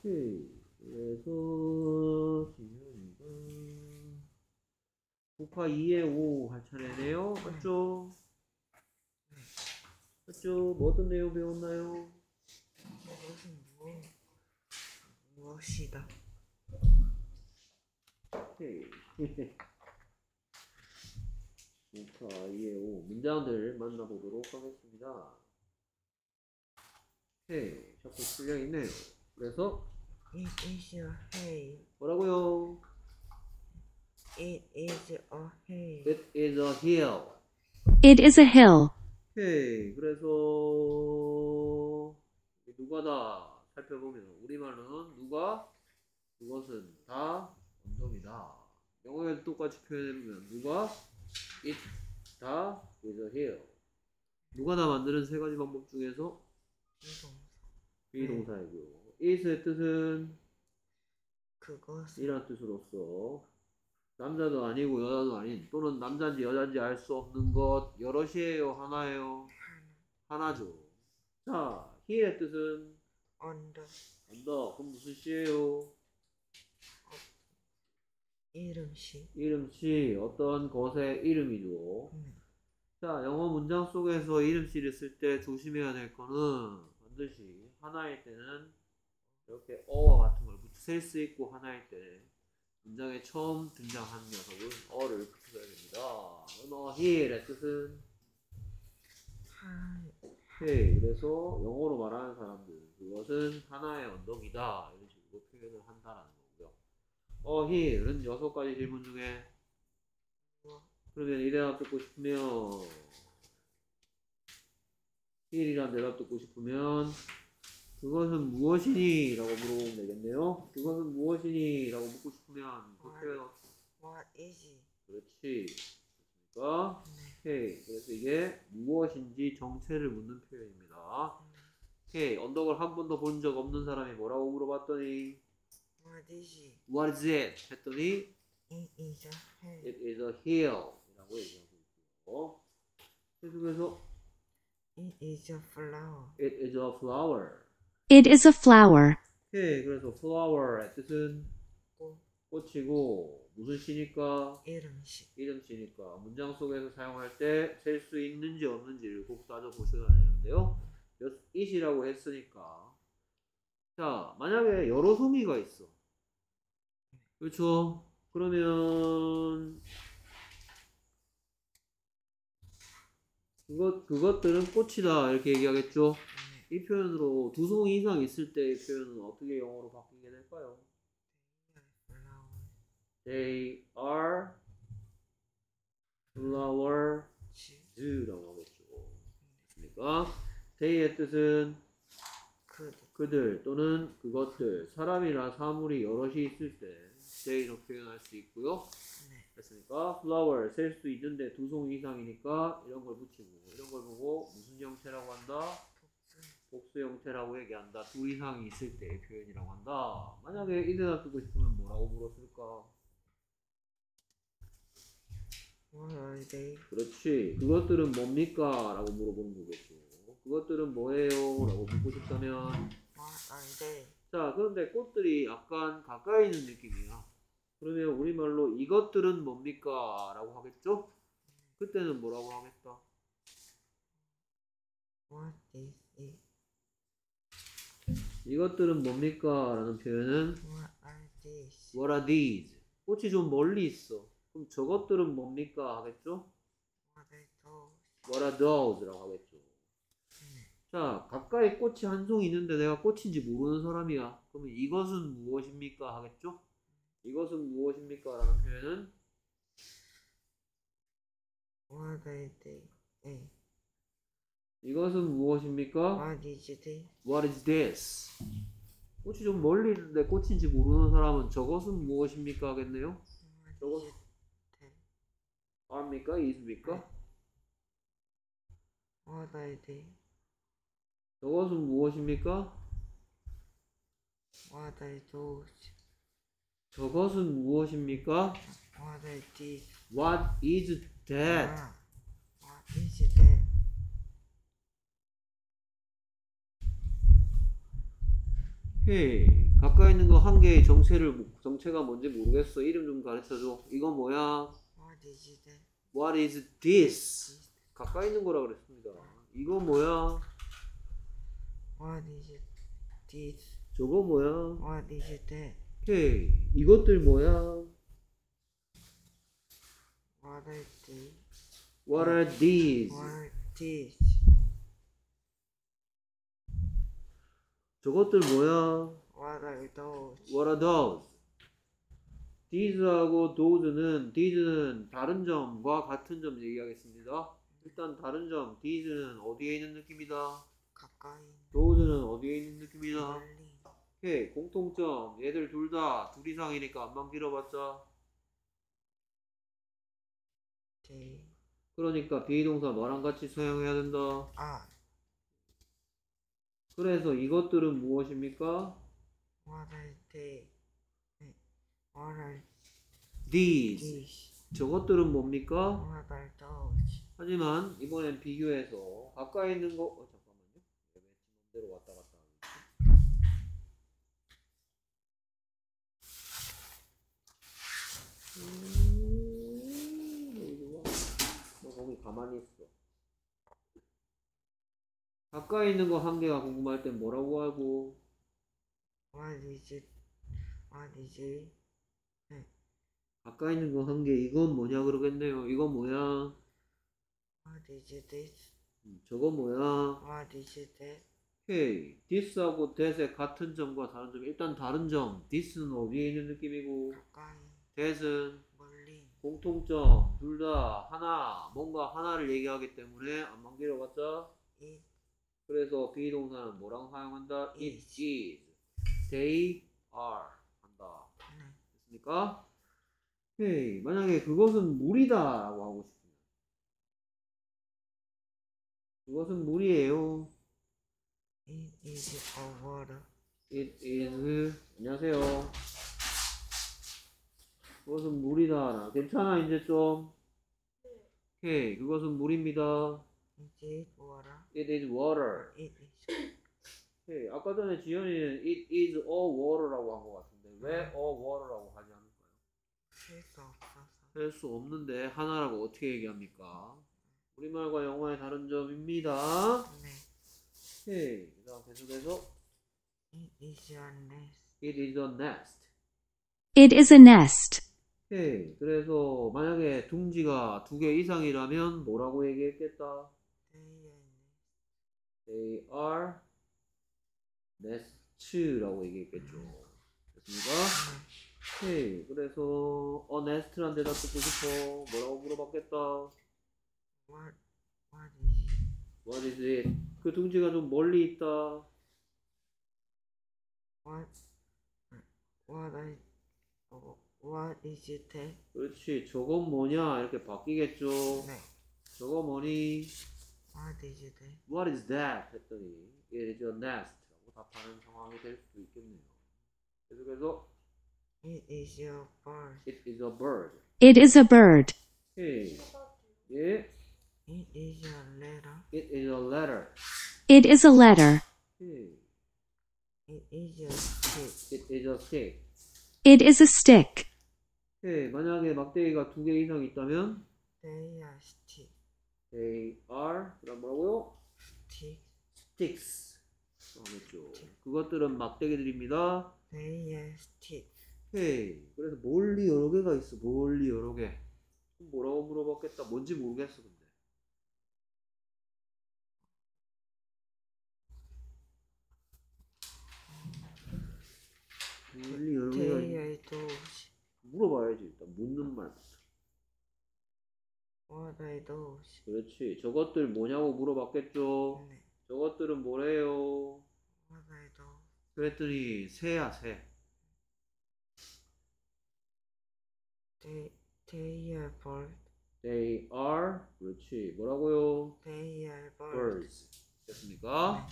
오케이. 그래서 지금이가 국화 2에 5 할 차례네요. 맞죠? 맞죠? 뭐 어떤 내용 배웠나요? 무엇은 무엇 무엇이다. 오케이. 국화 2에 5 문장들 만나보도록 하겠습니다. 오케이. 자꾸 풀려 있네요. 그래서 It is a hay. 뭐라고요? It is a hay. It is a hill. It is a hill. 오케이. 그래서 누가 다 살펴보면 우리말로는 누가 그것은 다 언덕이다. 영어에도 똑같이 표현해보면 누가 it 다 is a hill. 누가 다 만드는 세 가지 방법 중에서. 비동사이고요. Is의 뜻은? 그것은 이란 뜻으로서 남자도 아니고 여자도 아닌 또는 남자인지 여자인지 알 수 없는 것 여럿이에요 하나예요? 하나죠. 자 he의 뜻은? 언더. 언더. 그럼 무슨 시예요? 이름시. 이름씨 어떤 것의 이름이죠? 음. 자 영어 문장 속에서 이름씨를 쓸 때 조심해야 될 거는 반드시 하나일 때는 이렇게 어와 같은 걸 붙일 수 있고 하나일 때 문장에 처음 등장하는 녀석은 어를 붙여야 됩니다. 너 here의 뜻은 한 hey 그래서 영어로 말하는 사람들 그것은 하나의 언덕이다 이런 식으로 표현을 한다라는 거고요. 어 here는 여섯 가지 질문 중에 그러면 이 대답 듣고 싶으면 here이란 대답 듣고 싶으면 그것은 무엇이니? 라고 물어보면 되겠네요. 그것은 무엇이니? 라고 묻고 싶으면 그 표현 What is it? 그렇지. 그렇습니까? 네. 오케이. 그래서 이게 무엇인지 정체를 묻는 표현입니다. 음. 오케이. 언덕을 한 번도 본 적 없는 사람이 뭐라고 물어봤더니 What is it? What is it? 했더니 It is a hay. It is a hill 이라고 얘기하고 있고요. 계속해서 It is a flower. It is a flower. It is a flower. 오케이. 그래서 flower의 뜻은 꽃 꽃이고 무슨 시니까 이름 시. 이름씨니까 문장 속에서 사용할 때 셀 수 있는지 없는지를 꼭 따져보셔야 되는데요. it이라고 했으니까 자 만약에 여러 송이가 있어 그렇죠? 그러면 그것, 그것들은 꽃이다 이렇게 얘기하겠죠? 네. 이 표현으로 두 송이 이상 있을 때이 표현은 어떻게 영어로 바뀌게 될까요? They are flower 지. 라고 하겠죠. 그러니까 they의 뜻은 그 그들 또는 그것들, 사람이나 사물이 여럿이 있을 때 they로 표현할 수 있고요. 네. 됐습니까? flower 셀 수 있는데 두 송 이상이니까 이런 걸 붙이고 이런 걸 보고 무슨 형태라고 한다? 복수. 형태라고 얘기한다. 두 이상이 있을 때의 표현이라고 한다. 만약에 이 대답 듣고 싶으면 뭐라고 물었을까? What are they? 그렇지. 그것들은 뭡니까? 라고 물어보는 거겠죠. 그것들은 뭐예요? 라고 묻고 싶다면. What are they? 자, 그런데 꽃들이 약간 가까이 있는 느낌이야. 그러면 우리말로 이것들은 뭡니까? 라고 하겠죠? 그때는 뭐라고 하겠다? What is it? 이것들은 뭡니까? 라는 표현은 What are these? What are these? 꽃이 좀 멀리 있어. 그럼 저것들은 뭡니까? 하겠죠? What are those? What are those? 라고 하겠죠. 자, 가까이 꽃이 한 송 있는데 내가 꽃인지 모르는 사람이야. 그러면 이것은 무엇입니까? 하겠죠? 이것은 무엇입니까? 라는 표현은 What are they? 네. 이것은 무엇입니까? What is they? What is this? 꽃이 좀 멀리 있는데 꽃인지 모르는 사람은 저것은 무엇입니까? 하겠네요. Is they? Are입니까? is입니까? What are they? 저것은 무엇입니까? What are those? 저것은 무엇입니까? What are these? What is that? 아, what is that? 오케이. 가까이 있는 거 한 개의 정체를 모- 정체가 뭔지 모르겠어. 이름 좀 가르쳐 줘. 이거 뭐야? What is that? What is this? 가까이 있는 거라 그랬습니다. 이거 뭐야? What is this? 저거 뭐야? What is that? 오케이. 이것들 뭐야? What are they? What are these? What are these? 저것들 뭐야? What are those? What are those? These하고 those는 these는 다른 점과 같은 점 얘기하겠습니다. 일단 다른 점 these는 어디에 있는 느낌이다. 가까이 those는 어디에 있는 느낌이다. 멀리 오케이 공통점 얘들 둘 다 둘 이상이니까 안만 길어봤자 they 그러니까 비동사 뭐랑 같이 사용해야 된다. are 그래서 이것들은 무엇입니까? What are they? 네. What are These these? 저것들은 뭡니까? What are those? 하지만 이번엔 비교해서 가까이 있는 거 어, 잠깐만요. 왜 지맘대로 왔다 갔다 하지? 음. 너 거기 가만히 있어. 가까이 있는 거 한 개가 궁금할 땐 뭐라고 하고 What is it? What is it? 가까이 있는 거 한 개 이건 뭐냐 그러겠네요. 이건 뭐야? What is? 음, 저거 뭐야? What is that? 오케이. this하고 that의 같은 점과 다른 점. 일단 다른 점. this는 어디에 있는 느낌이고 가까이 that은 멀리 공통점. 둘 다 하나. 뭔가 하나를 얘기하기 때문에 안만 길어봤자. it 그래서 비동사는 뭐랑 사용한다? it is. is. they are. 한다. 네. 됐습니까? 오케이. 만약에 그것은 물이다 라고 하고 싶으면 그것은 물이에요. It is a water. It is 안녕하세요. 그것은 물이다. 괜찮아 이제 좀. 오케이 그것은 물입니다. It is water. It is water. It is 오케이 아까 전에 지현이는 It is a water라고 한 것 같은데 왜 a water라고 하지 않을까요? 쉴수 없어서. 할 수 없는데 하나라고 어떻게 얘기합니까? 우리말과 영어의 다른 점입니다. 네. 오케이 그다음 계속해서 It is a nest. It is a nest. It is a nest. 오케이. 그래서 만약에 둥지가 두 개 이상이라면 뭐라고 얘기했겠다? They are nest. Nest라고 얘기했겠죠. 됐습니까? 오케이. 그래서 a nest란 대답 듣고 싶어. 뭐라고 물어봤겠다? What what is it? What is it? 그 둥지가 좀 멀리 있다. What what oh, what is it? 그렇지. 저건 뭐냐? 이렇게 바뀌겠죠. 네. 저거 뭐니? What is it? What is that? 했더니 It is a nest. 라고 답하는 상황이 될 수도 있겠네요. 계속해서 It is a bird. It is a bird. It is a bird. 오케이. 예. It is a letter. It is a letter. It is a letter. 오케이. It is a stick. It is a stick. It is a stick. 오케이. 만약에 막대기가 두 개 이상 있다면 They are stick. They are 그다음 뭐라고요? Stick. sticks. 하겠죠. 그것들은 막대기들입니다. They are stick. 오케이. 그래서 멀리 여러 개가 있어. 멀리 여러 개. 그럼 뭐라고 물어봤겠다. 뭔지 모르겠어 근데. 멀리 여러 개가 They 있... are those. 물어봐야지 일단 묻는 말부터. What are those? 그렇지. 저것들 뭐냐고 물어봤겠죠. 네. 저것들은 뭐래요? What are those? 그랬더니 새야 새. They they are bird. They are 그렇지. 뭐라고요? They are bird. birds. 됐습니까?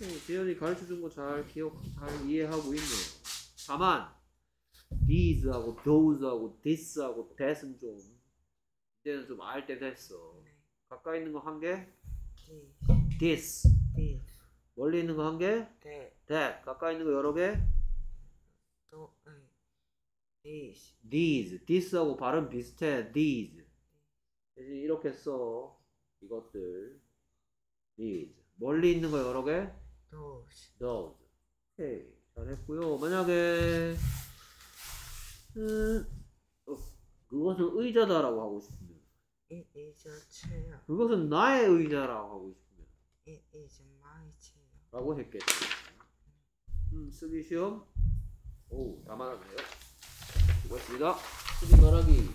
네, 재현이 가르쳐 준 거 잘 기억, 잘 이해하고 있네요. 다만 these하고 those하고 this하고 that은 좀 이제는 좀 알 때 됐어. 네. 가까이 있는 거 한 개, This. this. This. 멀리 있는 거 한 개, That. that. 가까이 있는 거 여러 개? 또 네. these these. this하고 발음 비슷해. these. 대신 이렇게 써. 이것들. these. 멀리 있는 거 여러 개? those. those. 오케이. 잘했고요. 만약에 음, 어, 그것은 의자다라고 하고 싶으면 it is a chair 그것은 나의 의자라고 하고 싶으면. it is my chair 라고 했겠죠. 음, 쓰기 시험 오, 다 말하네요. 수고했습니다. 쓰기 말하기